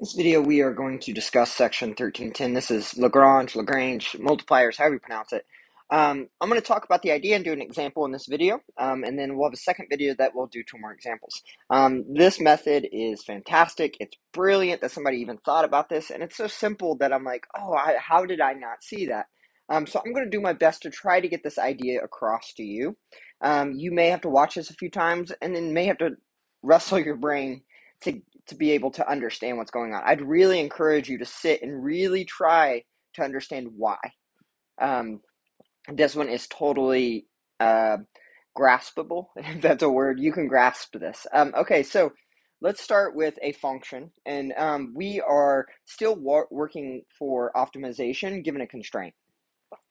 this video, we are going to discuss section 1310. This is Lagrange, Lagrange, multipliers, however you pronounce it. Um, I'm going to talk about the idea and do an example in this video, um, and then we'll have a second video that will do two more examples. Um, this method is fantastic. It's brilliant that somebody even thought about this, and it's so simple that I'm like, oh, I, how did I not see that? Um, so I'm going to do my best to try to get this idea across to you. Um, you may have to watch this a few times, and then may have to wrestle your brain to to be able to understand what's going on. I'd really encourage you to sit and really try to understand why. Um, this one is totally uh, graspable, if that's a word. You can grasp this. Um, okay, so let's start with a function, and um, we are still wor- working for optimization given a constraint.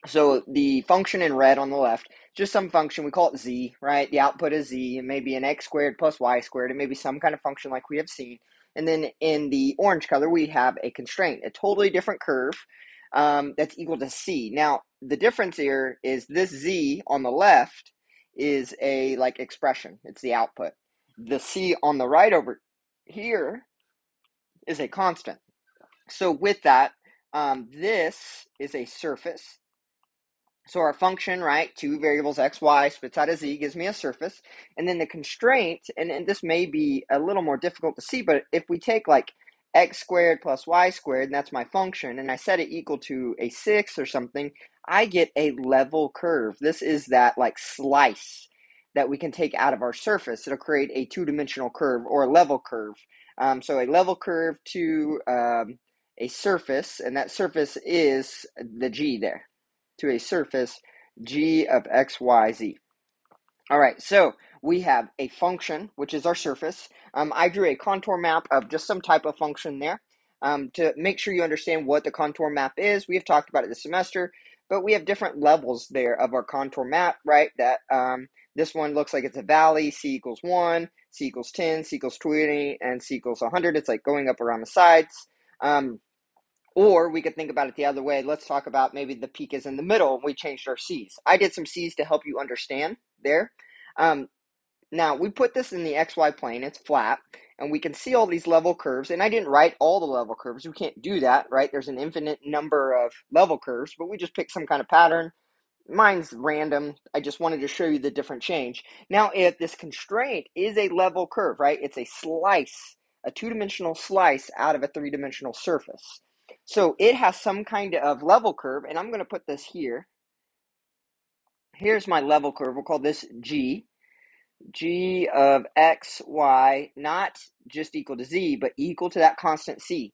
So the function in red on the left, just some function, we call it z, right? The output is z, it may be an x squared plus y squared, it may be some kind of function like we have seen. And then in the orange color, we have a constraint, a totally different curve um, that's equal to c. Now, the difference here is this z on the left is a like expression, it's the output. The c on the right over here is a constant. So with that, um, this is a surface so our function, right, two variables x, y, spits out a z, gives me a surface. And then the constraint, and, and this may be a little more difficult to see, but if we take like x squared plus y squared, and that's my function, and I set it equal to a 6 or something, I get a level curve. This is that like slice that we can take out of our surface. It'll create a two-dimensional curve or a level curve. Um, so a level curve to um, a surface, and that surface is the g there to a surface g of x, y, z. All right, so we have a function, which is our surface. Um, I drew a contour map of just some type of function there um, to make sure you understand what the contour map is. We have talked about it this semester, but we have different levels there of our contour map, right? That um, this one looks like it's a valley, c equals 1, c equals 10, c equals 20, and c equals 100. It's like going up around the sides. Um, or we could think about it the other way. Let's talk about maybe the peak is in the middle we changed our C's. I did some C's to help you understand there. Um, now, we put this in the XY plane, it's flat, and we can see all these level curves. And I didn't write all the level curves. We can't do that, right? There's an infinite number of level curves, but we just picked some kind of pattern. Mine's random. I just wanted to show you the different change. Now, if this constraint is a level curve, right? It's a slice, a two dimensional slice out of a three dimensional surface. So it has some kind of level curve, and I'm going to put this here. Here's my level curve. We'll call this G. G of x, y, not just equal to z, but equal to that constant c.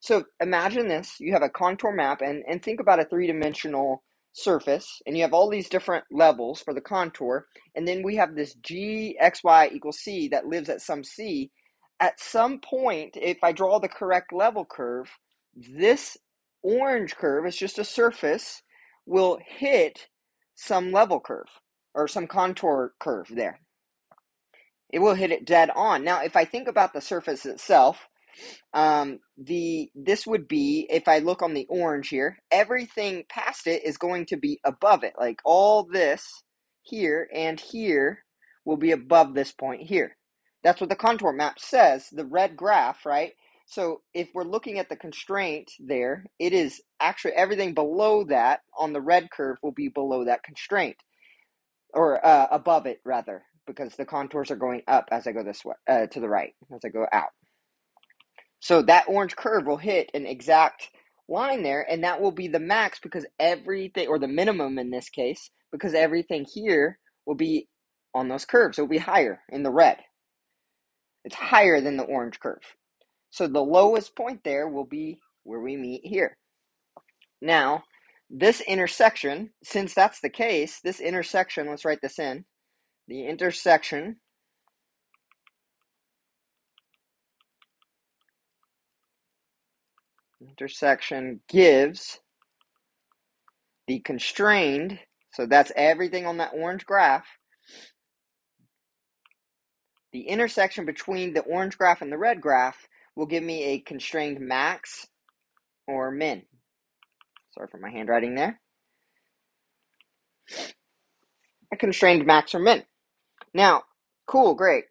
So imagine this. You have a contour map, and, and think about a three-dimensional surface, and you have all these different levels for the contour, and then we have this g, x, y equals c that lives at some c. At some point, if I draw the correct level curve, this orange curve is just a surface will hit some level curve or some contour curve there. It will hit it dead on. Now, if I think about the surface itself, um, the this would be if I look on the orange here, everything past it is going to be above it. Like all this here and here will be above this point here. That's what the contour map says. The red graph, right? So if we're looking at the constraint there, it is actually everything below that on the red curve will be below that constraint, or uh, above it rather, because the contours are going up as I go this way uh, to the right as I go out. So that orange curve will hit an exact line there, and that will be the max because everything, or the minimum in this case, because everything here will be on those curves. It will be higher in the red. It's higher than the orange curve. So the lowest point there will be where we meet here. Now, this intersection, since that's the case, this intersection, let's write this in. The intersection intersection gives the constrained, so that's everything on that orange graph. The intersection between the orange graph and the red graph will give me a constrained max or min. Sorry for my handwriting there. A constrained max or min. Now, cool, great.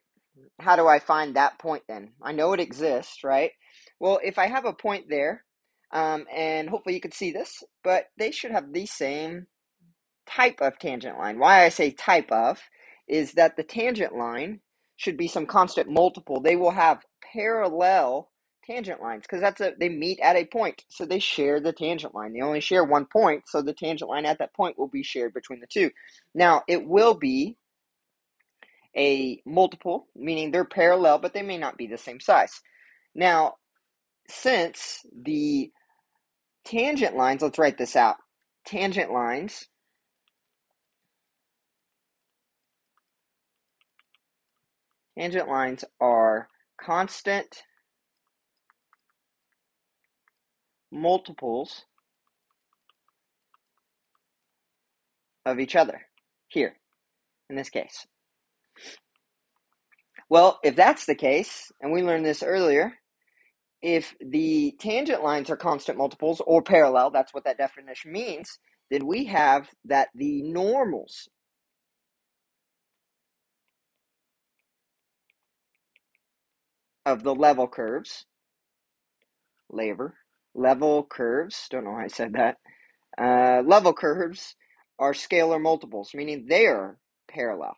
How do I find that point then? I know it exists, right? Well, if I have a point there, um, and hopefully you can see this, but they should have the same type of tangent line. Why I say type of is that the tangent line should be some constant multiple. They will have parallel tangent lines because that's a they meet at a point, so they share the tangent line. They only share one point, so the tangent line at that point will be shared between the two. Now it will be a multiple, meaning they're parallel, but they may not be the same size. Now, since the tangent lines, let's write this out. Tangent lines Tangent lines are constant multiples of each other here in this case. Well, if that's the case, and we learned this earlier, if the tangent lines are constant multiples or parallel, that's what that definition means, then we have that the normals of the level curves, lever, level curves, don't know why I said that, uh, level curves are scalar multiples, meaning they are parallel.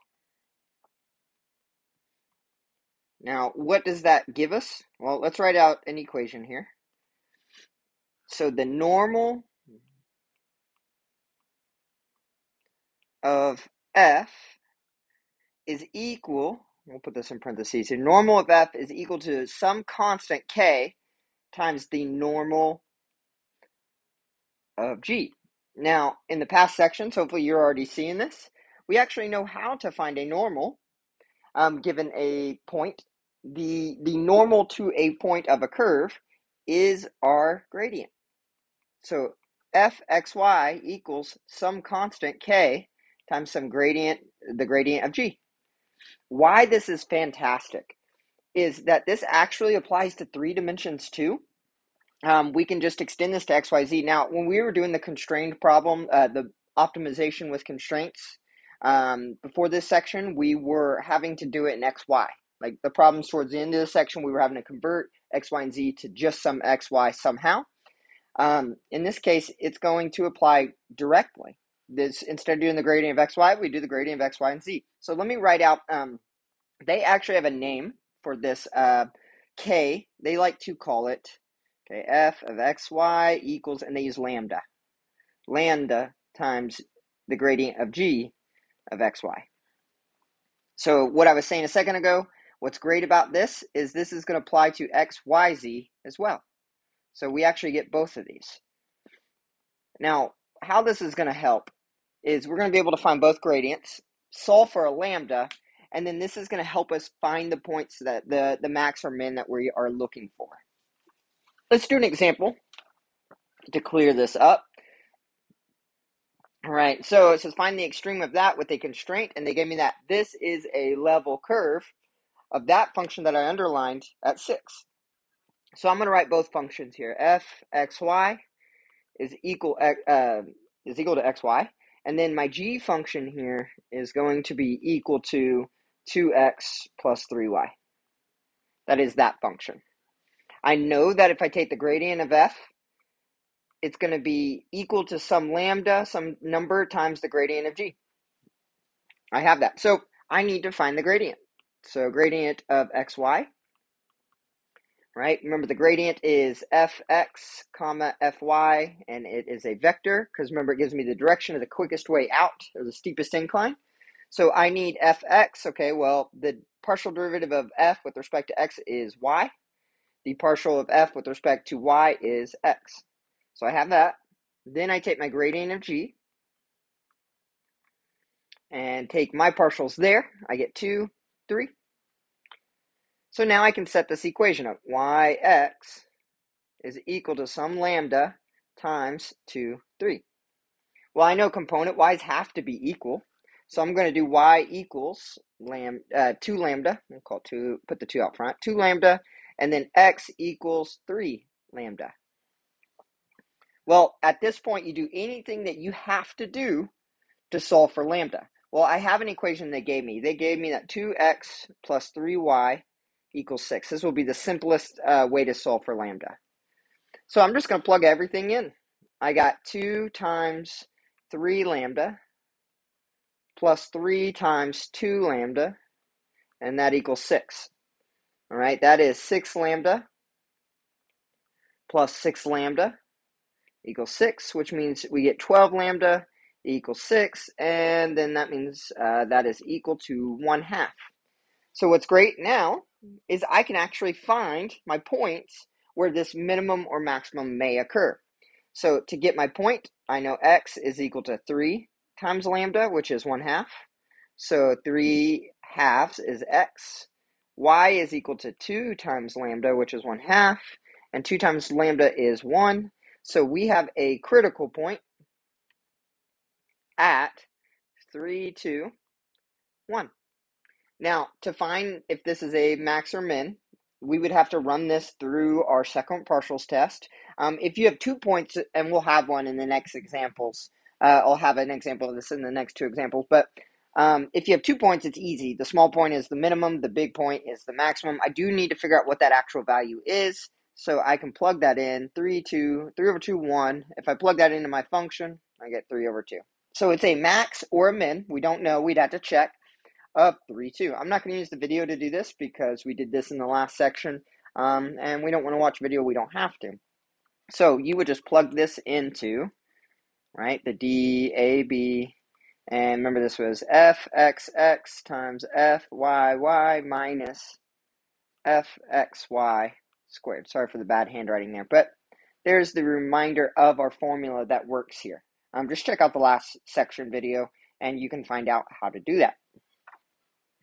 Now, what does that give us? Well, let's write out an equation here. So the normal of f is equal we'll put this in parentheses The Normal of f is equal to some constant k times the normal of g. Now, in the past sections, hopefully you're already seeing this, we actually know how to find a normal um, given a point. The, the normal to a point of a curve is our gradient. So fxy equals some constant k times some gradient, the gradient of g. Why this is fantastic is that this actually applies to three dimensions too. Um, we can just extend this to XYZ. Now, when we were doing the constrained problem, uh, the optimization with constraints, um, before this section, we were having to do it in XY. Like the problems towards the end of the section, we were having to convert X, Y, and Z to just some XY somehow. Um, in this case, it's going to apply directly this instead of doing the gradient of xy, we do the gradient of x, y, and z. So let me write out. Um, they actually have a name for this uh, k. They like to call it okay f of xy equals, and they use lambda, lambda times the gradient of g of xy. So what I was saying a second ago, what's great about this is this is going to apply to x, y, z as well. So we actually get both of these. Now, how this is going to help is we're going to be able to find both gradients, solve for a lambda, and then this is going to help us find the points that the, the max or min that we are looking for. Let's do an example to clear this up. All right, so it says find the extreme of that with a constraint, and they gave me that this is a level curve of that function that I underlined at 6. So I'm going to write both functions here. f x y is equal uh, is equal to xy, and then my g function here is going to be equal to 2x plus 3y. That is that function. I know that if I take the gradient of f, it's going to be equal to some lambda, some number times the gradient of g. I have that. So I need to find the gradient. So gradient of xy right? Remember the gradient is fx comma fy, and it is a vector, because remember it gives me the direction of the quickest way out, or the steepest incline. So I need fx, okay, well, the partial derivative of f with respect to x is y. The partial of f with respect to y is x. So I have that. Then I take my gradient of g, and take my partials there. I get 2, 3. So now I can set this equation up. yx is equal to some lambda times 2, 3. Well, I know component y's have to be equal. So I'm going to do y equals lam, uh, 2 lambda. Call 2, put the 2 out front. 2 lambda. And then x equals 3 lambda. Well, at this point, you do anything that you have to do to solve for lambda. Well, I have an equation they gave me. They gave me that 2x plus 3y equals 6. This will be the simplest uh, way to solve for lambda. So I'm just going to plug everything in. I got 2 times 3 lambda plus 3 times 2 lambda, and that equals 6. All right, that is 6 lambda plus 6 lambda equals 6, which means we get 12 lambda equals 6, and then that means uh, that is equal to 1 half. So what's great now is I can actually find my points where this minimum or maximum may occur. So to get my point, I know x is equal to 3 times lambda, which is 1 half. So 3 halves is x. y is equal to 2 times lambda, which is 1 half. And 2 times lambda is 1. So we have a critical point at 3, 2, 1. Now, to find if this is a max or min, we would have to run this through our second partials test. Um, if you have two points, and we'll have one in the next examples, uh, I'll have an example of this in the next two examples, but um, if you have two points, it's easy. The small point is the minimum, the big point is the maximum. I do need to figure out what that actual value is, so I can plug that in 3, 2, 3 over 2, 1. If I plug that into my function, I get 3 over 2. So it's a max or a min. We don't know. We'd have to check of 3, 2. I'm not going to use the video to do this because we did this in the last section, um, and we don't want to watch video we don't have to. So you would just plug this into, right, the D, A, B, and remember this was f x x times f y y minus f x y squared. Sorry for the bad handwriting there, but there's the reminder of our formula that works here. Um, just check out the last section video and you can find out how to do that.